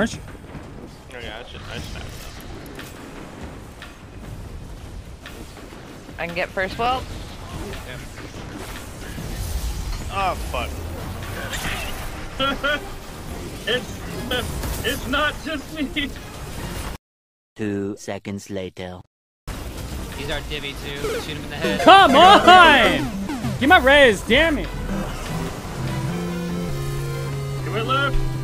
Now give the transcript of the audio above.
Oh yeah, I should, I should I can get first well. Yeah. Oh fuck. it's it's not just me. Two seconds later. He's our divvy too. Shoot him in the head. Come on! Get my res, damn it. Do it left.